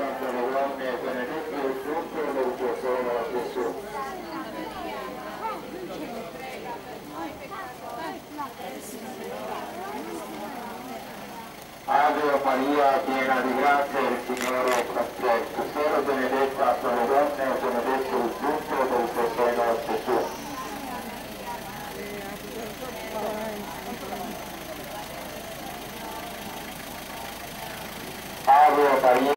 diventano grandi e benedetti il frutto e l'orgia sono a Gesù. Ave Maria, piena di grazia, il Signore è con te. Tu sei benedetta fra le donne e benedetto il frutto del tuo seno, Gesù. Ave Maria,